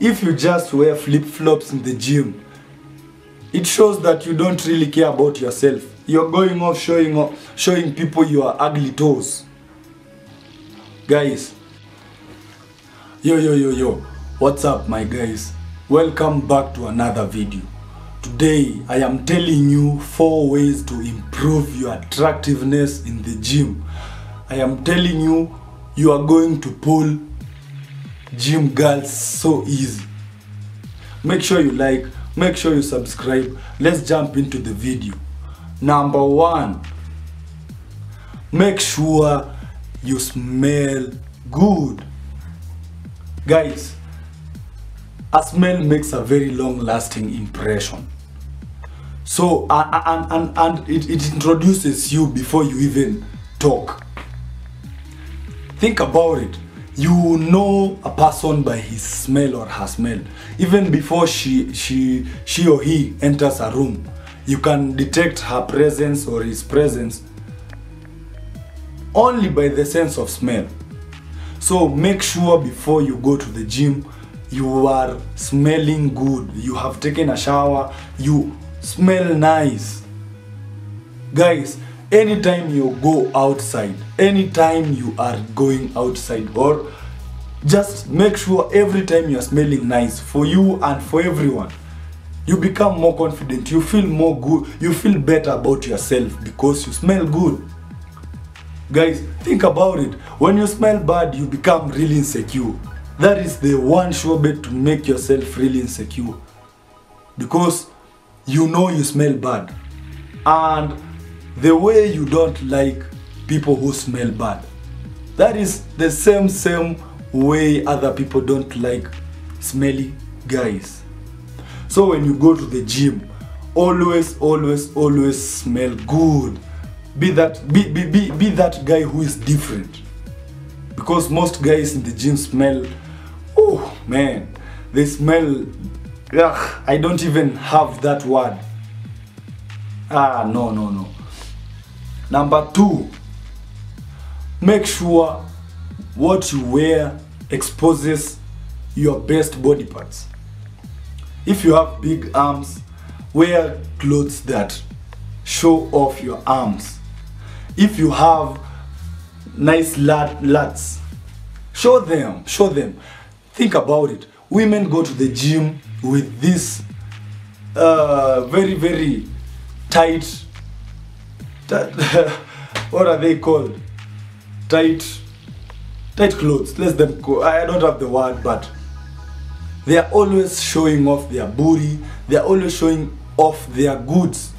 if you just wear flip-flops in the gym it shows that you don't really care about yourself. You're going off showing off, showing people your ugly toes. Guys yo yo yo yo what's up my guys? Welcome back to another video. Today i am telling you four ways to improve your attractiveness in the gym. I am telling you you are going to pull gym girls so easy. Make sure you like make sure you subscribe. Let's jump into the video. Number one make sure you smell good. Guys a smell makes a very long lasting impression. So and and, and it, it introduces you before you even talk. Think about it you know a person by his smell or her smell. Even before she she she or he enters a room you can detect her presence or his presence only by the sense of smell. So make sure before you go to the gym you are smelling good. You have taken a shower you smell nice. Guys anytime you go outside anytime you are going outside or just make sure every time you are smelling nice for you and for everyone you become more confident. You feel more good you feel better about yourself because you smell good. Guys think about it. When you smell bad you become really insecure. That is the one sure bet to make yourself really insecure. Because you know you smell bad. And the way you don't like people who smell bad. That is the same same way other people don't like smelly guys. So when you go to the gym always always always smell good. Be that be, be, be, be that guy who is different. Because most guys in the gym smell oh man they smell ugh, i don't even have that word. Ah no no no number two make sure what you wear exposes your best body parts. If you have big arms wear clothes that show off your arms. If you have nice lat lats show them show them. Think about it. Women go to the gym with this uh, very very tight, tight what are they called? Tight. Tight clothes. Let them go. I don't have the word but they are always showing off their booty. They are always showing off their goods.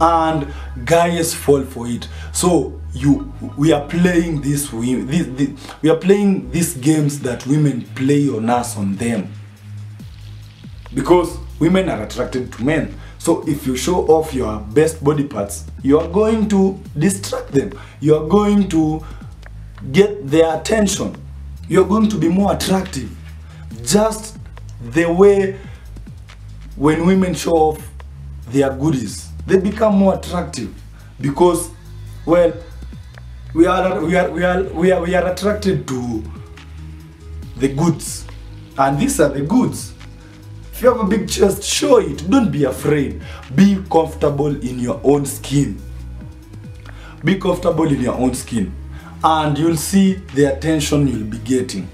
And guys fall for it. So you we are playing this this, this, we are playing these games that women play on us on them. Because women are attracted to men so if you show off your best body parts you are going to distract them. You are going to get their attention. You're going to be more attractive. Just the way when women show off their goodies they become more attractive because well we are we are we are we are, we are attracted to the goods. And these are the goods if you have a big chest show it. Don't be afraid. Be comfortable in your own skin. Be comfortable in your own skin. And you'll see the attention you'll be getting.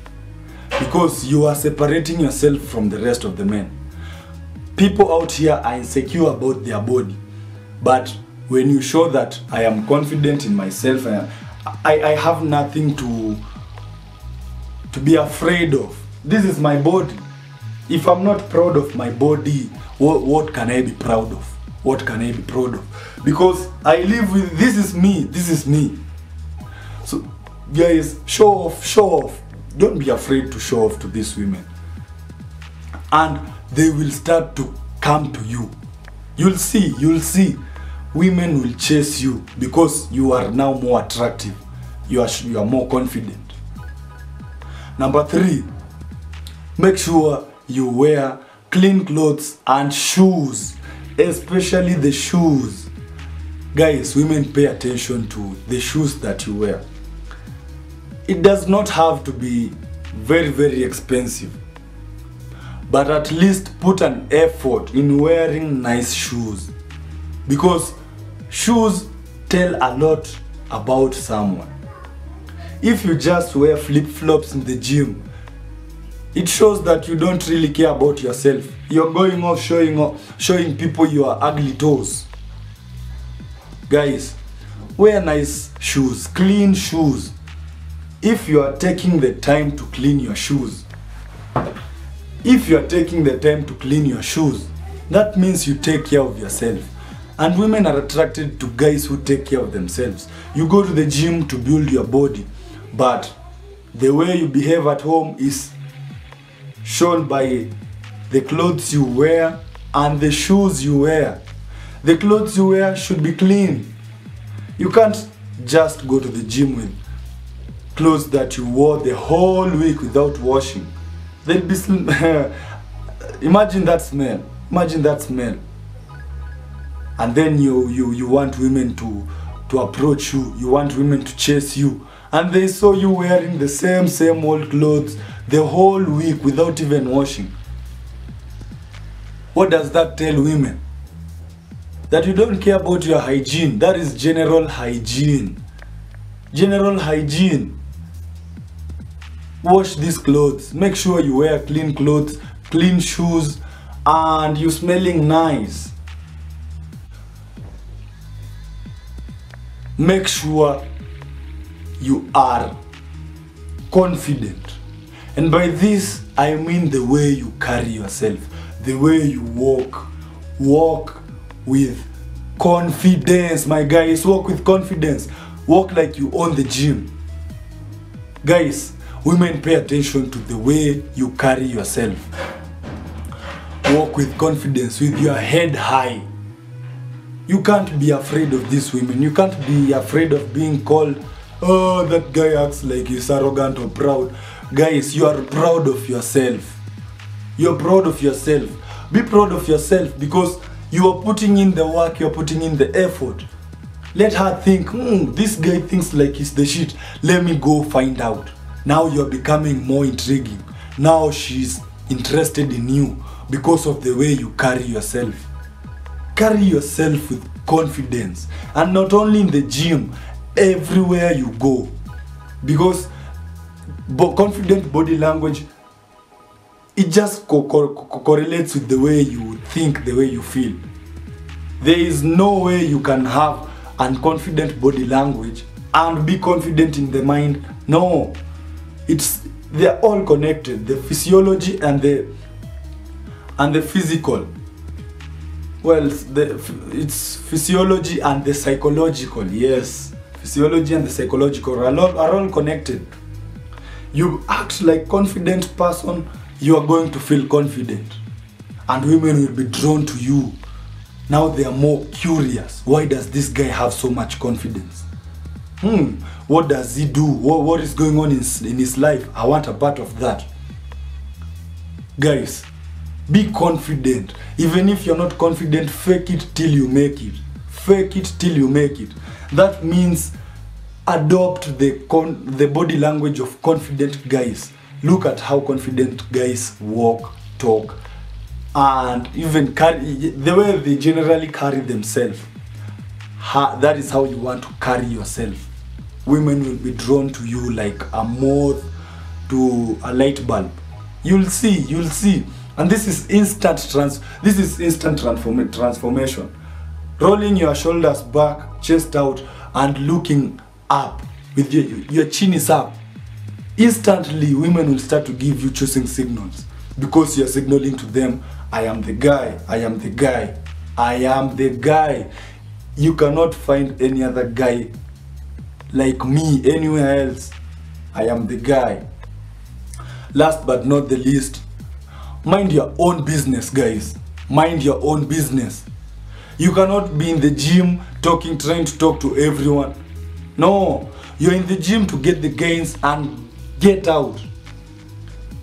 Because you are separating yourself from the rest of the men. People out here are insecure about their body. But when you show that i am confident in myself I, I, I have nothing to to be afraid of. This is my body if i'm not proud of my body what, what can i be proud of? What can i be proud of? Because i live with this is me this is me. So guys show off show off. Don't be afraid to show off to these women. And they will start to come to you. You'll see you'll see. Women will chase you because you are now more attractive. You are you are more confident. Number three make sure you wear clean clothes and shoes especially the shoes. Guys women pay attention to the shoes that you wear. It does not have to be very very expensive but at least put an effort in wearing nice shoes because shoes tell a lot about someone. If you just wear flip-flops in the gym it shows that you don't really care about yourself. You're going off showing off showing people your ugly toes. Guys wear nice shoes clean shoes. If you are taking the time to clean your shoes if you are taking the time to clean your shoes that means you take care of yourself. And women are attracted to guys who take care of themselves. You go to the gym to build your body but the way you behave at home is shown by the clothes you wear and the shoes you wear. The clothes you wear should be clean. You can't just go to the gym with clothes that you wore the whole week without washing. They'll be imagine that smell imagine that smell. And then you you you want women to to approach you you want women to chase you. And they saw you wearing the same same old clothes the whole week without even washing. What does that tell women? That you don't care about your hygiene. That is general hygiene. General hygiene. Wash these clothes. Make sure you wear clean clothes clean shoes and you're smelling nice. Make sure you are confident and by this i mean the way you carry yourself the way you walk. Walk with confidence my guys. Walk with confidence. Walk like you own the gym. Guys women pay attention to the way you carry yourself. Walk with confidence with your head high. You can't be afraid of these women. You can't be afraid of being called oh that guy acts like he's arrogant or proud guys you are proud of yourself. You're proud of yourself. Be proud of yourself because you are putting in the work you're putting in the effort. Let her think hmm, this guy thinks like he's the shit. Let me go find out. Now you're becoming more intriguing. Now she's interested in you because of the way you carry yourself. Carry yourself with confidence. And not only in the gym everywhere you go. Because bo- confident body language it just co- co- co- correlates with the way you think the way you feel. There is no way you can have unconfident body language and be confident in the mind. No. It's they're all connected the physiology and the and the physical. Well the it's physiology and the psychological yes. Physiology and the psychological are all, are all connected you act like confident person you are going to feel confident. And women will be drawn to you. Now they are more curious. Why does this guy have so much confidence? Hmm what does he do? What, what is going on in, in his life? I want a part of that. Guys be confident. Even if you're not confident fake it till you make it. Fake it till you make it. That means adopt the con- the body language of confident guys. Look at how confident guys walk talk and even carry the way they generally carry themselves. Ha- that is how you want to carry yourself. Women will be drawn to you like a moth to a light bulb. You'll see you'll see. And this is instant trans this is instant transform- transformation. Rolling your shoulders back chest out and looking up with your, your chin is up. Instantly women will start to give you choosing signals because you're signaling to them i am the guy i am the guy i am the guy. You cannot find any other guy like me anywhere else. I am the guy. Last but not the least mind your own business guys. Mind your own business. You cannot be in the gym talking trying to talk to everyone no you're in the gym to get the gains and get out.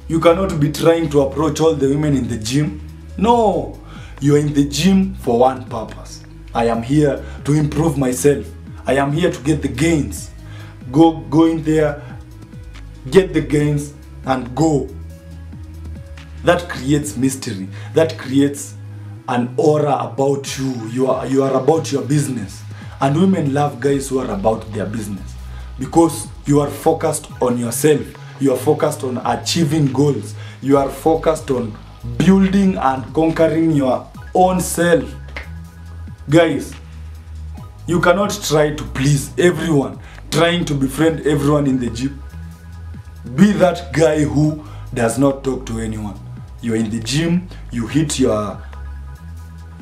You cannot be trying to approach all the women in the gym. No you're in the gym for one purpose. I am here to improve myself. I am here to get the gains. Go go in there get the gains and go. That creates mystery. That creates an aura about you. You are you are about your business and women love guys who are about their business. Because you are focused on yourself. You are focused on achieving goals. You are focused on building and conquering your own self. Guys you cannot try to please everyone trying to befriend everyone in the gym. Be that guy who does not talk to anyone. You're in the gym you hit your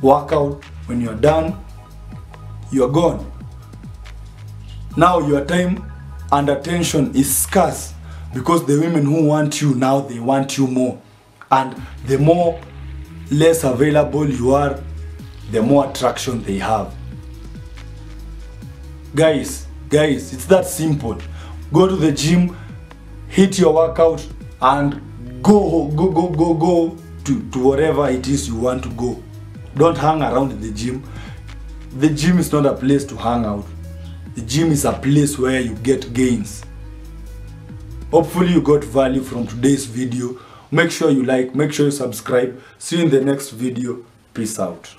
workout when you're done you're gone. Now your time and attention is scarce because the women who want you now they want you more. And the more less available you are the more attraction they have. Guys guys it's that simple. Go to the gym hit your workout and go go go go go to, to wherever it is you want to go. Don't hang around the gym the gym is not a place to hang out. The gym is a place where you get gains. Hopefully you got value from today's video. Make sure you like make sure you subscribe. See you in the next video. Peace out